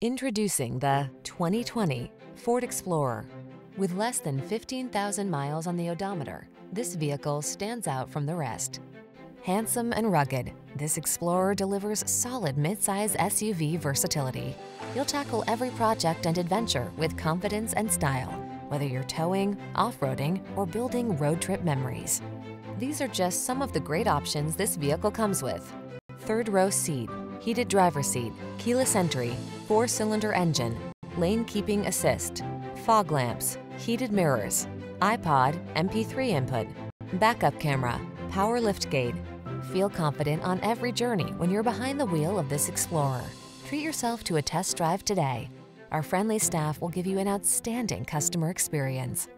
Introducing the 2020 Ford Explorer. With less than 15,000 miles on the odometer, this vehicle stands out from the rest. Handsome and rugged, this Explorer delivers solid midsize SUV versatility. You'll tackle every project and adventure with confidence and style, whether you're towing, off-roading, or building road trip memories. These are just some of the great options this vehicle comes with. Third row seat, heated driver seat, keyless entry, four-cylinder engine, lane keeping assist, fog lamps, heated mirrors, iPod, MP3 input, backup camera, power lift gate. Feel confident on every journey when you're behind the wheel of this Explorer. Treat yourself to a test drive today. Our friendly staff will give you an outstanding customer experience.